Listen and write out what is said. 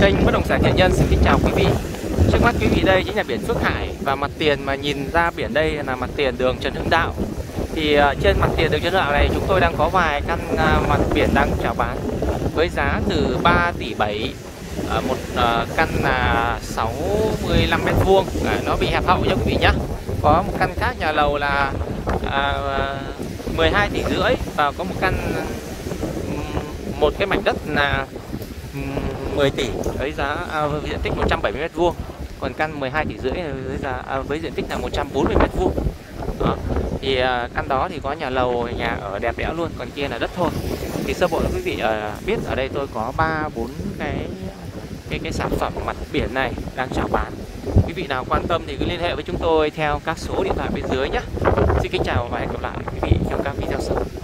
Kênh Bất động sản Thiện Nhân xin kính chào quý vị. Trước mắt quý vị đây chính là biển Phước Hải và mặt tiền mà nhìn ra biển đây là mặt tiền đường Trần Hưng Đạo. Thì ờ, trên mặt tiền đường Trần Hưng Đạo này chúng tôi đang có vài căn ờ, mặt biển đang chào bán với giá từ 3 tỷ 7 ờ, một căn là 65 mét vuông à, nó bị hẹp hậu cho quý vị nhé. Có một căn khác nhà lầu là 12 tỷ rưỡi và có một căn một cái mảnh đất là 10 tỷ. Với giá à, với diện tích 170 mét vuông còn căn 12 tỷ rưỡi với giá à, với diện tích là 140 mét vuông. Đó thì à, căn đó thì có nhà lầu nhà ở đẹp đẽ luôn còn kia là đất thôi. Thì sơ bộ quý vị à, biết ở đây tôi có ba bốn cái cái cái sản phẩm mặt biển này đang chào bán. Quý vị nào quan tâm thì cứ liên hệ với chúng tôi theo các số điện thoại bên dưới nhé. Xin kính chào và hẹn gặp lại quý vị trong các video sau.